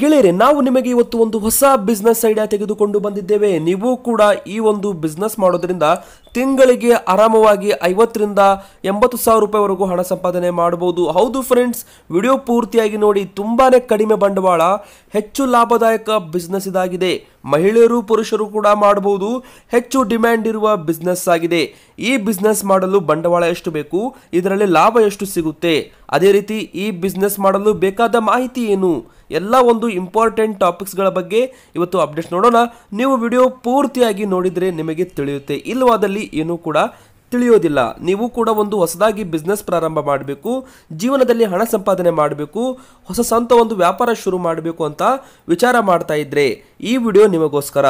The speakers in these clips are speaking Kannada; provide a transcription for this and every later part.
ಗೆಳೆಯರೆ, ನಾವು ನಿಮಗೆ ಇವತ್ತು ಒಂದು ಹೊಸ ಬಿಸ್ನೆಸ್ ಐಡಿಯಾ ತೆಗೆದುಕೊಂಡು ಬಂದಿದ್ದೇವೆ. ನೀವು ಕೂಡ ಈ ಒಂದು ಬಿಸ್ನೆಸ್ ಮಾಡೋದ್ರಿಂದ ತಿಂಗಳಿಗೆ ಆರಾಮವಾಗಿ ಐವತ್ತರಿಂದ ಎಂಬತ್ತು ಸಾವಿರ ರೂಪಾಯಿವರೆಗೂ ಹಣ ಸಂಪಾದನೆ ಮಾಡಬಹುದು. ಹೌದು ಫ್ರೆಂಡ್ಸ್ ವಿಡಿಯೋ ಪೂರ್ತಿಯಾಗಿ ನೋಡಿ ತುಂಬಾ ಕಡಿಮೆ ಬಂಡವಾಳ ಹೆಚ್ಚು ಲಾಭದಾಯಕ ಬಿಸ್ನೆಸ್ ಇದಾಗಿದೆ. ಮಹಿಳೆಯರು ಪುರುಷರು ಕೂಡ ಮಾಡಬಹುದು. ಹೆಚ್ಚು ಡಿಮ್ಯಾಂಡ್ ಇರುವ ಬಿಸ್ನೆಸ್ ಆಗಿದೆ. ಈ ಬಿಸ್ನೆಸ್ ಮಾಡಲು ಬಂಡವಾಳ ಎಷ್ಟು ಬೇಕು? ಇದರಲ್ಲಿ ಲಾಭ ಎಷ್ಟು ಸಿಗುತ್ತೆ? ಅದೇ ರೀತಿ ಈ ಬಿಸ್ನೆಸ್ ಮಾಡಲು ಬೇಕಾದ ಮಾಹಿತಿ ಏನು? ಎಲ್ಲ ಒಂದು ಇಂಪಾರ್ಟೆಂಟ್ ಟಾಪಿಕ್ಸ್ಗಳ ಬಗ್ಗೆ ಇವತ್ತು ಅಪ್ಡೇಟ್ಸ್ ನೋಡೋಣ. ನೀವು ವಿಡಿಯೋ ಪೂರ್ತಿಯಾಗಿ ನೋಡಿದರೆ ನಿಮಗೆ ತಿಳಿಯುತ್ತೆ. ಇಲ್ಲವಾದಲ್ಲಿ ಏನೂ ಕೂಡ ತಿಳಿಯೋದಿಲ್ಲ. ನೀವು ಕೂಡ ಒಂದು ಹೊಸದಾಗಿ ಬಿಸ್ನೆಸ್ ಪ್ರಾರಂಭ ಮಾಡಬೇಕು, ಜೀವನದಲ್ಲಿ ಹಣ ಸಂಪಾದನೆ ಮಾಡಬೇಕು, ಹೊಸ ಸ್ವಂತ ಒಂದು ವ್ಯಾಪಾರ ಶುರು ಮಾಡಬೇಕು ಅಂತ ವಿಚಾರ ಮಾಡ್ತಾ ಇದ್ರೆ ಈ ವಿಡಿಯೋ ನಿಮಗೋಸ್ಕರ.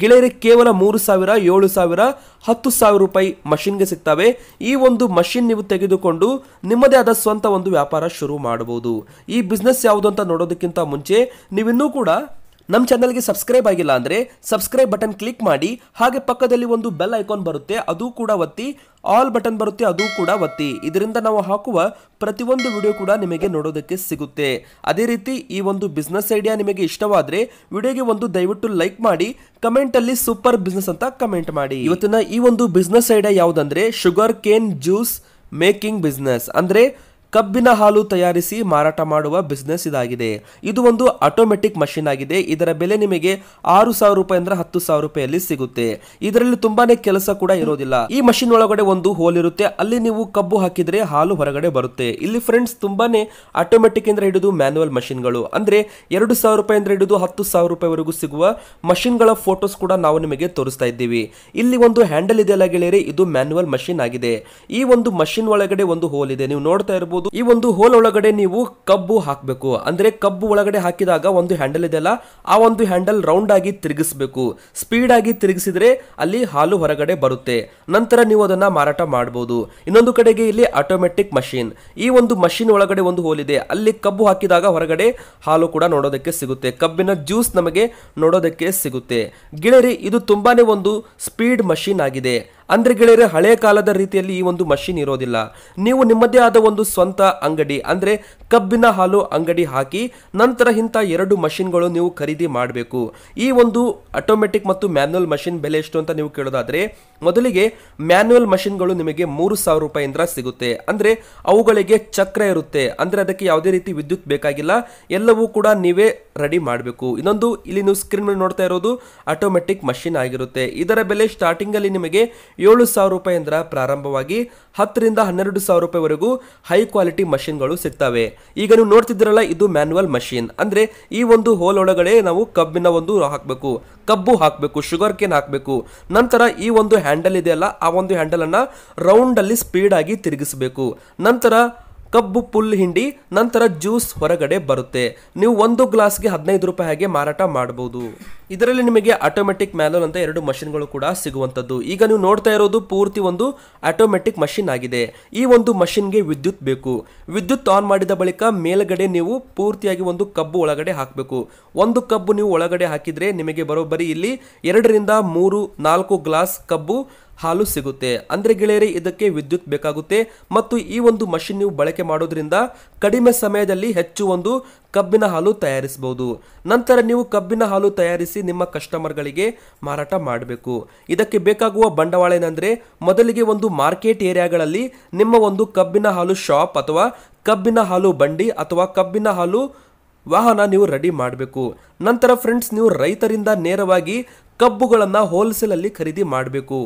ಗೆಳೆಯರಿ, ಕೇವಲ ಮೂರು ಸಾವಿರ, ಏಳು ಸಾವಿರ, ಹತ್ತು ಸಾವಿರ ರೂಪಾಯಿ ಮಷಿನ್ಗೆ ಸಿಗ್ತವೆ. ಈ ಒಂದು ಮಷಿನ್ ನೀವು ತೆಗೆದುಕೊಂಡು ನಿಮ್ಮದೇ ಆದ ಸ್ವಂತ ಒಂದು ವ್ಯಾಪಾರ ಶುರು ಮಾಡಬಹುದು ಈ ಬಿಸ್ನೆಸ್ ಯಾವುದು ಅಂತ ನೋಡೋದಕ್ಕಿಂತ ಮುಂಚೆ ನೀವಿನ್ನೂ ಕೂಡ ನಮ್ಮ ಚಾನಲ್ಗೆ ಸಬ್ಸ್ಕ್ರೈಬ್ ಆಗಿಲ್ಲ ಅಂದರೆ ಸಬ್ಸ್ಕ್ರೈಬ್ ಬಟನ್ ಕ್ಲಿಕ್ ಮಾಡಿ, ಹಾಗೆ ಪಕ್ಕದಲ್ಲಿ ಒಂದು ಬೆಲ್ ಐಕಾನ್ ಬರುತ್ತೆ, ಅದು ಕೂಡ ಒತ್ತಿ, ಆಲ್ ಬಟನ್ ಬರುತ್ತೆ, ಅದು ಕೂಡ ಒತ್ತಿ. ಇದರಿಂದ ನಾವು ಹಾಕುವ ಪ್ರತಿಯೊಂದು ವಿಡಿಯೋ ಕೂಡ ನಿಮಗೆ ನೋಡೋದಕ್ಕೆ ಸಿಗುತ್ತೆ. ಅದೇ ರೀತಿ ಈ ಒಂದು ಬಿಸ್ನೆಸ್ ಐಡಿಯಾ ನಿಮಗೆ ಇಷ್ಟವಾದರೆ ವಿಡಿಯೋಗೆ ಒಂದು ದಯವಿಟ್ಟು ಲೈಕ್ ಮಾಡಿ, ಕಮೆಂಟಲ್ಲಿ ಸೂಪರ್ ಬಿಸ್ನೆಸ್ ಅಂತ ಕಮೆಂಟ್ ಮಾಡಿ. ಇವತ್ತಿನ ಈ ಒಂದು ಬಿಸ್ನೆಸ್ ಐಡಿಯಾ ಯಾವುದಂದ್ರೆ sugar cane juice making business. ಅಂದ್ರೆ ಕಬ್ಬಿನ ಹಾಲು ತಯಾರಿಸಿ ಮಾರಾಟ ಮಾಡುವ ಬಿಸ್ನೆಸ್ ಇದಾಗಿದೆ. ಇದು ಒಂದು ಆಟೋಮೆಟಿಕ್ ಮಷಿನ್ ಆಗಿದೆ. ಇದರ ಬೆಲೆ ನಿಮಗೆ ಆರು ಸಾವಿರ ರೂಪಾಯಿ ಅಂದ್ರೆ ಹತ್ತು ಸಾವಿರ ರೂಪಾಯಿಯಲ್ಲಿ ಸಿಗುತ್ತೆ. ಇದರಲ್ಲಿ ತುಂಬಾನೇ ಕೆಲಸ ಕೂಡ ಇರೋದಿಲ್ಲ. ಈ ಮಷಿನ್ ಒಳಗಡೆ ಒಂದು ಹೋಲ್ ಇರುತ್ತೆ. ಅಲ್ಲಿ ನೀವು ಕಬ್ಬು ಹಾಕಿದ್ರೆ ಹಾಲು ಹೊರಗಡೆ ಬರುತ್ತೆ. ಇಲ್ಲಿ ಫ್ರೆಂಡ್ಸ್ ತುಂಬಾನೇ ಆಟೋಮೆಟಿಕ್ ಇಂದ ಹಿಡಿದು ಮ್ಯಾನುವಲ್ ಮಷಿನ್ಗಳು ಅಂದ್ರೆ ಎರಡು ಸಾವಿರ ರೂಪಾಯಿ ಅಂದ್ರೆ ಹಿಡಿದು ಹತ್ತು ಸಾವಿರ ರೂಪಾಯಿವರೆಗೂ ಸಿಗುವ ಮಷಿನ್ಗಳ ಫೋಟೋಸ್ ಕೂಡ ನಾವು ನಿಮಗೆ ತೋರಿಸ್ತಾ ಇದ್ದೀವಿ. ಇಲ್ಲಿ ಒಂದು ಹ್ಯಾಂಡಲ್ ಇದೆಯಲ್ಲ ಗೆಳೆಯರೆ? ಇದು ಮ್ಯಾನುವಲ್ ಮಷಿನ್ ಆಗಿದೆ. ಈ ಒಂದು ಮಷಿನ್ ಒಳಗಡೆ ಒಂದು ಹೋಲ್ ಇದೆ. ನೀವು ನೋಡ್ತಾ ಇರಬಹುದು ಈ ಒಂದು ಹೋಲ್ ಒಳಗಡೆ ನೀವು ಕಬ್ಬು ಹಾಕಬೇಕು. ಅಂದ್ರೆ ಕಬ್ಬು ಒಳಗಡೆ ಹಾಕಿದಾಗ ಒಂದು ಹ್ಯಾಂಡಲ್ ಇದೆಯಲ್ಲ ಆ ಒಂದು ಹ್ಯಾಂಡಲ್ ರೌಂಡ್ ಆಗಿ ತಿರುಗಿಸಬೇಕು. ಸ್ಪೀಡ್ ಆಗಿ ತಿರುಗಿಸಿದ್ರೆ ಅಲ್ಲಿ ಹಾಲು ಹೊರಗಡೆ ಬರುತ್ತೆ. ನಂತರ ನೀವು ಅದನ್ನ ಮಾರಾಟ ಮಾಡಬಹುದು ಇನ್ನೊಂದು ಕಡೆಗೆ ಇಲ್ಲಿ ಆಟೋಮೆಟಿಕ್ ಮಷಿನ್ ಈ ಒಂದು ಮಷಿನ್ ಒಳಗಡೆ ಒಂದು ಹೋಲ್ ಇದೆ. ಅಲ್ಲಿ ಕಬ್ಬು ಹಾಕಿದಾಗ ಹೊರಗಡೆ ಹಾಲು ಕೂಡ ನೋಡೋದಕ್ಕೆ ಸಿಗುತ್ತೆ. ಕಬ್ಬಿನ ಜ್ಯೂಸ್ ನಮಗೆ ನೋಡೋದಕ್ಕೆ ಸಿಗುತ್ತೆ. ಗಿಳರಿ ಇದು ತುಂಬಾನೇ ಒಂದು ಸ್ಪೀಡ್ ಮಷಿನ್ ಆಗಿದೆ. ಅಂದ್ರೆ ಗೆಳೆಯರೆ, ಹಳೆ ಕಾಲದ ರೀತಿಯಲ್ಲಿ ಈ ಒಂದು ಮಷಿನ್ ಇರೋದಿಲ್ಲ. ನೀವು ನಿಮ್ಮದೇ ಆದ ಒಂದು ಸ್ವಂತ ಅಂಗಡಿ, ಅಂದ್ರೆ ಕಬ್ಬಿನ ಹಾಲು ಅಂಗಡಿ ಹಾಕಿ ನಂತರ ಇಂಥ ಎರಡು ಮಷಿನ್ಗಳು ನೀವು ಖರೀದಿ ಮಾಡಬೇಕು. ಈ ಒಂದು ಆಟೋಮೆಟಿಕ್ ಮತ್ತು ಮ್ಯಾನ್ಯುವಲ್ ಮಷಿನ್ ಬೆಲೆ ಎಷ್ಟು ಅಂತ ನೀವು ಕೇಳೋದಾದ್ರೆ, ಮೊದಲಿಗೆ ಮ್ಯಾನ್ಯುವಲ್ ಮಷಿನ್ಗಳು ನಿಮಗೆ ಮೂರು ಸಾವಿರ ರೂಪಾಯಿಂದ ಸಿಗುತ್ತೆ. ಅಂದ್ರೆ ಅವುಗಳಿಗೆ ಚಕ್ರ ಇರುತ್ತೆ. ಅಂದ್ರೆ ಅದಕ್ಕೆ ಯಾವುದೇ ರೀತಿ ವಿದ್ಯುತ್ ಬೇಕಾಗಿಲ್ಲ. ಎಲ್ಲವೂ ಕೂಡ ನೀವೇ ರೆಡಿ ಮಾಡಬೇಕು. ಇನ್ನೊಂದು, ಇಲ್ಲಿ ನೀವು ಸ್ಕ್ರೀನ್ ಮೇಲೆ ನೋಡ್ತಾ ಇರೋದು ಆಟೋಮೆಟಿಕ್ ಮಷಿನ್ ಆಗಿರುತ್ತೆ. ಇದರ ಬೆಲೆ ಸ್ಟಾರ್ಟಿಂಗ್ ಅಲ್ಲಿ ನಿಮಗೆ ಏಳು ಸಾವಿರ ರೂಪಾಯಿಂದ ಪ್ರಾರಂಭವಾಗಿ ಹತ್ತರಿಂದ ಹನ್ನೆರಡು ಸಾವಿರ ರೂಪಾಯಿವರೆಗೂ ಹೈ ಕ್ವಾಲಿಟಿ ಮಷಿನ್ಗಳು ಸಿಗ್ತವೆ. ಈಗ ನೀವು ನೋಡ್ತಿದ್ದೀರಲ್ಲ, ಇದು ಮ್ಯಾನುವಲ್ ಮಷಿನ್ ಅಂದ್ರೆ ಈ ಒಂದು ಹೋಲ್ ಒಳಗಡೆ ನಾವು ಕಬ್ಬಿನ ಒಂದು ಹಾಕಬೇಕು. ಕಬ್ಬು ಹಾಕಬೇಕು ಶುಗರ್ ಕೇನ್ ಹಾಕಬೇಕು. ನಂತರ ಈ ಒಂದು ಹ್ಯಾಂಡಲ್ ಇದೆಯಲ್ಲ, ಆ ಒಂದು ಹ್ಯಾಂಡಲ್ ರೌಂಡಲ್ಲಿ ಸ್ಪೀಡಾಗಿ ತಿರುಗಿಸಬೇಕು. ನಂತರ ಕಬ್ಬು ಪುಲ್ ಹಿಂಡಿ, ನಂತರ ಜ್ಯೂಸ್ ಹೊರಗಡೆ ಬರುತ್ತೆ. ನೀವು ಒಂದು ಗ್ಲಾಸ್ಗೆ ಹದಿನೈದು ರೂಪಾಯಿ ಹಾಗೆ ಮಾರಾಟ ಮಾಡಬಹುದು. ಇದರಲ್ಲಿ ನಿಮಗೆ ಆಟೋಮೆಟಿಕ್ ಮ್ಯಾನುವಲ್ ಅಂತ ಎರಡು ಮಷಿನ್ಗಳು ಕೂಡ ಸಿಗುವಂಥದ್ದು. ಈಗ ನೀವು ನೋಡ್ತಾ ಇರೋದು ಪೂರ್ತಿ ಒಂದು ಆಟೋಮೆಟಿಕ್ ಮಷಿನ್ ಆಗಿದೆ. ಈ ಒಂದು ಮಷಿನ್ಗೆ ವಿದ್ಯುತ್ ಬೇಕು. ವಿದ್ಯುತ್ ಆನ್ ಮಾಡಿದ ಬಳಿಕ ಮೇಲ್ಗಡೆ ನೀವು ಪೂರ್ತಿಯಾಗಿ ಒಂದು ಕಬ್ಬು ಒಳಗಡೆ ಹಾಕಬೇಕು. ಒಂದು ಕಬ್ಬು ನೀವು ಒಳಗಡೆ ಹಾಕಿದ್ರೆ ನಿಮಗೆ ಬರೋಬ್ಬರಿ ಇಲ್ಲಿ ಎರಡರಿಂದ ಮೂರು ನಾಲ್ಕು ಗ್ಲಾಸ್ ಕಬ್ಬು ಹಾಲು ಸಿಗುತ್ತೆ. ಅಂದ್ರೆ ಗೆಳೆಯರೇ, ಇದಕ್ಕೆ ವಿದ್ಯುತ್ ಬೇಕಾಗುತ್ತೆ. ಮತ್ತು ಈ ಒಂದು ಮಷಿನ್ ನೀವು ಬಳಕೆ ಮಾಡೋದ್ರಿಂದ ಕಡಿಮೆ ಸಮಯದಲ್ಲಿ ಹೆಚ್ಚು ಒಂದು ಕಬ್ಬಿನ ಹಾಲು ತಯಾರಿಸಬಹುದು ನಂತರ ನೀವು ಕಬ್ಬಿನ ಹಾಲು ತಯಾರಿಸಿ ನಿಮ್ಮ ಕಸ್ಟಮರ್ಗಳಿಗೆ ಮಾರಾಟ ಮಾಡಬೇಕು. ಇದಕ್ಕೆ ಬೇಕಾಗುವ ಬಂಡವಾಳ ಏನಂದ್ರೆ ಮೊದಲಿಗೆ ಒಂದು ಮಾರ್ಕೆಟ್ ಏರಿಯಾಗಳಲ್ಲಿ ನಿಮ್ಮ ಒಂದು ಕಬ್ಬಿನ ಹಾಲು ಶಾಪ್ ಅಥವಾ ಕಬ್ಬಿನ ಹಾಲು ಬಂಡಿ ಅಥವಾ ಕಬ್ಬಿನ ಹಾಲು ವಾಹನ ನೀವು ರೆಡಿ ಮಾಡಬೇಕು. ನಂತರ ಫ್ರೆಂಡ್ಸ್ ನೀವು ರೈತರಿಂದ ನೇರವಾಗಿ ಕಬ್ಬುಗಳನ್ನು ಹೋಲ್ಸೇಲಲ್ಲಿ ಖರೀದಿ ಮಾಡಬೇಕು.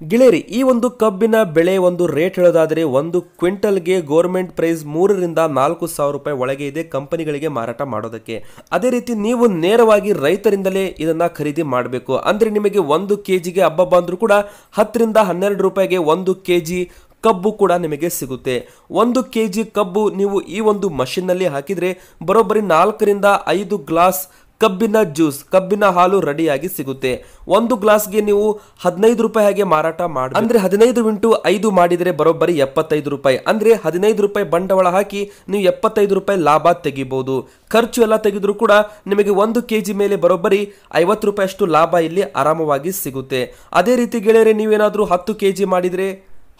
ಗೆಳೆಯರಿ ಈ ಒಂದು ಕಬ್ಬಿನ ಬೆಳೆ ಒಂದು ರೇಟ್ ಹೇಳೋದಾದರೆ ಒಂದು ಕ್ವಿಂಟಲ್ಗೆ ಗೋರ್ಮೆಂಟ್ ಪ್ರೈಸ್ ಮೂರರಿಂದ ನಾಲ್ಕು ಸಾವಿರ ರೂಪಾಯಿ ಒಳಗೆ ಇದೆ ಕಂಪನಿಗಳಿಗೆ ಮಾರಾಟ ಮಾಡೋದಕ್ಕೆ. ಅದೇ ರೀತಿ ನೀವು ನೇರವಾಗಿ ರೈತರಿಂದಲೇ ಇದನ್ನ ಖರೀದಿ ಮಾಡಬೇಕು. ಅಂದರೆ ನಿಮಗೆ ಒಂದು ಕೆ ಜಿಗೆ ಹಬ್ಬ ಬಂದರೂ ಕೂಡ ಹತ್ತರಿಂದ ಹನ್ನೆರಡು ರೂಪಾಯಿಗೆ ಒಂದು ಕೆ ಜಿ ಕಬ್ಬು ಕೂಡ ನಿಮಗೆ ಸಿಗುತ್ತೆ. ಒಂದು ಕೆ ಜಿ ಕಬ್ಬು ನೀವು ಈ ಒಂದು ಮಷಿನ್ನಲ್ಲಿ ಹಾಕಿದರೆ ಬರೋಬ್ಬರಿ ನಾಲ್ಕರಿಂದ ಐದು ಗ್ಲಾಸ್ ಕಬ್ಬಿನ ಜ್ಯೂಸ್, ಕಬ್ಬಿನ ಹಾಲು ರೆಡಿಯಾಗಿ ಸಿಗುತ್ತೆ. ಒಂದು ಗ್ಲಾಸ್ಗೆ ನೀವು ಹದಿನೈದು ರೂಪಾಯಿ ಹಾಗೆ ಮಾರಾಟ ಮಾಡಿ ಅಂದ್ರೆ ಹದಿನೈದು ಇಂಟು ಐದು ಮಾಡಿದರೆ ಬರೋಬ್ಬರಿ ಎಪ್ಪತ್ತೈದು ರೂಪಾಯಿ. ಅಂದ್ರೆ ಹದಿನೈದು ರೂಪಾಯಿ ಬಂಡವಾಳ ಹಾಕಿ ನೀವು ಎಪ್ಪತ್ತೈದು ರೂಪಾಯಿ ಲಾಭ ತೆಗಿಬಹುದು ಖರ್ಚು ಎಲ್ಲ ತೆಗೆದ್ರು ಕೂಡ ನಿಮಗೆ ಒಂದು ಕೆ ಜಿ ಮೇಲೆ ಬರೋಬ್ಬರಿ ಐವತ್ತು ರೂಪಾಯಿ ಅಷ್ಟು ಲಾಭ ಇಲ್ಲಿ ಆರಾಮವಾಗಿ ಸಿಗುತ್ತೆ. ಅದೇ ರೀತಿ ಗೆಳೆಯರೆ, ನೀವೇನಾದರೂ ಹತ್ತು ಕೆ ಜಿ ಮಾಡಿದ್ರೆ?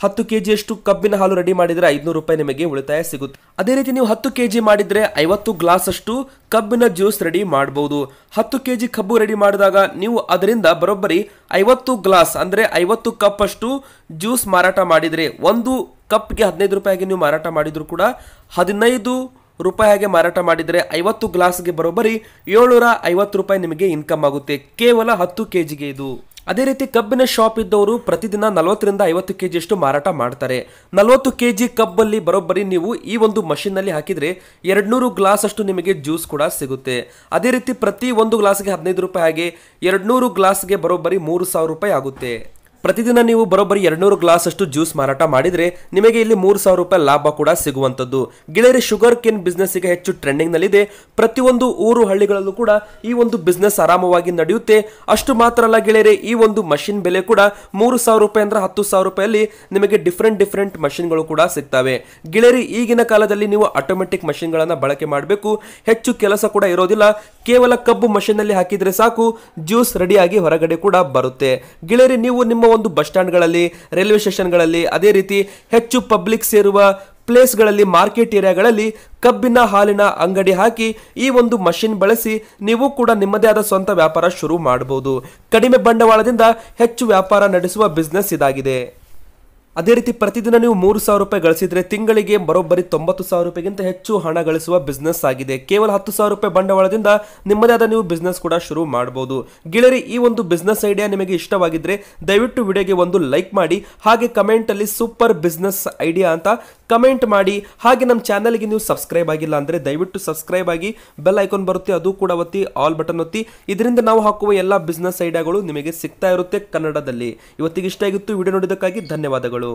ಹತ್ತು ಕೆಜಿಯಷ್ಟು ಕಬ್ಬಿನ ಹಾಲು ರೆಡಿ ಮಾಡಿದರೆ ಐದುನೂರು ರೂಪಾಯಿ ನಿಮಗೆ ಉಳಿತಾಯ ಸಿಗುತ್ತೆ. ಅದೇ ರೀತಿ ನೀವು ಹತ್ತು ಕೆಜಿ ಮಾಡಿದರೆ ಐವತ್ತು ಗ್ಲಾಸ್ ಅಷ್ಟು ಕಬ್ಬಿನ ಜ್ಯೂಸ್ ರೆಡಿ ಮಾಡಬಹುದು ಹತ್ತು ಕೆಜಿ ಕಬ್ಬು ರೆಡಿ ಮಾಡಿದಾಗ ನೀವು ಅದರಿಂದ ಬರೋಬ್ಬರಿ ಐವತ್ತು ಗ್ಲಾಸ್ ಅಂದರೆ ಐವತ್ತು ಕಪ್ ಅಷ್ಟು ಜ್ಯೂಸ್ ಮಾರಾಟ ಮಾಡಿದರೆ ಒಂದು ಕಪ್ಗೆ ಹದಿನೈದು ರೂಪಾಯಿಗೆ ನೀವು ಮಾರಾಟ ಮಾಡಿದರೂ ಕೂಡ ಹದಿನೈದು ರೂಪಾಯಿ ಹಾಗೆ ಮಾರಾಟ ಮಾಡಿದರೆ ಐವತ್ತು ಗ್ಲಾಸ್ಗೆ ಬರೋಬ್ಬರಿ ಏಳ್ನೂರ ಐವತ್ತು ರೂಪಾಯಿ ನಿಮಗೆ ಇನ್ಕಮ್ ಆಗುತ್ತೆ. ಕೇವಲ ಹತ್ತು ಕೆಜಿಗೆ ಇದು. ಅದೇ ರೀತಿ ಕಬ್ಬಿನ ಶಾಪ್ ಇದ್ದವರು ಪ್ರತಿದಿನ ನಲವತ್ತರಿಂದ ಐವತ್ತು ಕೆಜಿ ಅಷ್ಟು ಮಾರಾಟ ಮಾಡ್ತಾರೆ. ನಲವತ್ತು ಕೆಜಿ ಕಬ್ಬಲ್ಲಿ ಬರೋಬ್ಬರಿ ನೀವು ಈ ಒಂದು ಮಷಿನ್ನಲ್ಲಿ ಹಾಕಿದ್ರೆ ಎರಡ್ನೂರು ಗ್ಲಾಸ್ ಅಷ್ಟು ನಿಮಗೆ ಜ್ಯೂಸ್ ಕೂಡ ಸಿಗುತ್ತೆ. ಅದೇ ರೀತಿ ಪ್ರತಿ ಒಂದು ಗ್ಲಾಸ್ಗೆ ಹದಿನೈದು ರೂಪಾಯಿ ಹಾಗೆ ಎರಡ್ನೂರು ಗ್ಲಾಸ್ಗೆ ಬರೋಬ್ಬರಿ ಮೂರು ಸಾವಿರ ರೂಪಾಯಿ ಆಗುತ್ತೆ. ಪ್ರತಿದಿನ ನೀವು ಬರೋಬ್ಬರಿ ಎರಡ್ನೂರು ಗ್ಲಾಸ್ ಅಷ್ಟು ಜ್ಯೂಸ್ ಮಾರಾಟ ಮಾಡಿದ್ರೆ ನಿಮಗೆ ಇಲ್ಲಿ ಮೂರು ಸಾವಿರ ರೂಪಾಯಿ ಲಾಭ ಕೂಡ ಸಿಗುವಂತದ್ದು ಗೆಳೆಯರಿ ಶುಗರ್ ಕೇನ್ ಬಿಸ್ನೆಸ್ ಈಗ ಹೆಚ್ಚು ಟ್ರೆಂಡಿಂಗ್ ನಲ್ಲಿದೆ ಪ್ರತಿಯೊಂದು ಊರು ಹಳ್ಳಿಗಳಲ್ಲೂ ಕೂಡ ಈ ಒಂದು ಬಿಸ್ನೆಸ್ ಆರಾಮವಾಗಿ ನಡೆಯುತ್ತೆ. ಅಷ್ಟು ಮಾತ್ರ ಅಲ್ಲ ಗೆಳೆಯರೆ, ಈ ಒಂದು ಮಷಿನ್ ಬೆಲೆ ಕೂಡ ಮೂರು ಸಾವಿರ ರೂಪಾಯಿ ಅಂದ್ರೆ ಹತ್ತು ಸಾವಿರ ರೂಪಾಯಲ್ಲಿ ನಿಮಗೆ ಡಿಫ್ರೆಂಟ್ ಡಿಫ್ರೆಂಟ್ ಮಷಿನ್ಗಳು ಕೂಡ ಸಿಗ್ತವೆ. ಗೆಳೆಯರಿ, ಈಗಿನ ಕಾಲದಲ್ಲಿ ನೀವು ಆಟೋಮೆಟಿಕ್ ಮಷಿನ್ಗಳನ್ನು ಬಳಕೆ ಮಾಡಬೇಕು. ಹೆಚ್ಚು ಕೆಲಸ ಕೂಡ ಇರೋದಿಲ್ಲ. ಕೇವಲ ಕಬ್ಬು ಮಷಿನ್ನಲ್ಲಿ ಹಾಕಿದ್ರೆ ಸಾಕು. ಜ್ಯೂಸ್ ರೆಡಿಯಾಗಿ ಹೊರಗಡೆ ಕೂಡ ಬರುತ್ತೆ. ಗೆಳೆಯರಿ, ನೀವು ನಿಮ್ಮ ಒಂದು ಬಸ್ ಸ್ಟ್ಯಾಂಡ್ಗಳಲ್ಲಿ, ರೈಲ್ವೆ ಸ್ಟೇಷನ್ಗಳಲ್ಲಿ, ಅದೇ ರೀತಿ ಹೆಚ್ಚು ಪಬ್ಲಿಕ್ ಸೇರುವ ಪ್ಲೇಸ್ಗಳಲ್ಲಿ, ಮಾರ್ಕೆಟ್ ಏರಿಯಾಗಳಲ್ಲಿ ಕಬ್ಬಿನ ಹಾಲಿನ ಅಂಗಡಿ ಹಾಕಿ ಈ ಒಂದು ಮಷಿನ್ ಬಳಸಿ ನೀವು ಕೂಡ ನಿಮ್ಮದೇ ಆದ ಸ್ವಂತ ವ್ಯಾಪಾರ ಶುರು ಮಾಡಬಹುದು ಕಡಿಮೆ ಬಂಡವಾಳದಿಂದ ಹೆಚ್ಚು ವ್ಯಾಪಾರ ನಡೆಸುವ ಬಿಸ್ನೆಸ್ ಇದಾಗಿದೆ. ಅದೇ ರೀತಿ ಪ್ರತಿದಿನ ನೀವು ಮೂರು ಸಾವಿರ ರೂಪಾಯಿ ಗಳಿಸಿದ್ರೆ ತಿಂಗಳಿಗೆ ಬರೋಬ್ಬರಿ ತೊಂಬತ್ತು ಸಾವಿರ ರೂಪಾಯಿಗಿಂತ ಹೆಚ್ಚು ಹಣ ಗಳಿಸುವ ಬಿಸ್ನೆಸ್ ಆಗಿದೆ. ಕೇವಲ ಹತ್ತು ಸಾವಿರ ರೂಪಾಯಿ ಬಂಡವಾಳದಿಂದ ನಿಮ್ಮದೇ ಆದ ನೀವು ಬಿಸ್ನೆಸ್ ಕೂಡ ಶುರು ಮಾಡಬಹುದು ಗೆಳೆಯರಿ, ಈ ಒಂದು ಬಿಸ್ನೆಸ್ ಐಡಿಯಾ ನಿಮಗೆ ಇಷ್ಟವಾಗಿದ್ರೆ ದಯವಿಟ್ಟು ವಿಡಿಯೋಗೆ ಒಂದು ಲೈಕ್ ಮಾಡಿ, ಹಾಗೆ ಕಮೆಂಟ್ ಅಲ್ಲಿ ಸೂಪರ್ ಬಿಸ್ನೆಸ್ ಐಡಿಯಾ ಅಂತ ಕಮೆಂಟ್ ಮಾಡಿ. ಹಾಗೆ ನಮ್ಮ ಚಾನಲ್ಗೆ ನೀವು ಸಬ್ಸ್ಕ್ರೈಬ್ ಆಗಿಲ್ಲ ಅಂದರೆ ದಯವಿಟ್ಟು ಸಬ್ಸ್ಕ್ರೈಬ್ ಆಗಿ ಬೆಲ್ ಐಕಾನ್ ಬರುತ್ತೆ, ಅದು ಕೂಡ ಒತ್ತಿ, ಆಲ್ ಬಟನ್ ಒತ್ತಿ. ಇದರಿಂದ ನಾವು ಹಾಕುವ ಎಲ್ಲ ಬಿಸ್ನೆಸ್ ಐಡಿಯಾಗಳು ನಿಮಗೆ ಸಿಗ್ತಾ ಇರುತ್ತೆ ಕನ್ನಡದಲ್ಲಿ. ಇವತ್ತಿಗೆ ಇಷ್ಟ ಆಗಿತ್ತು, ವಿಡಿಯೋ ನೋಡಿದ್ದಕ್ಕಾಗಿ ಧನ್ಯವಾದಗಳು.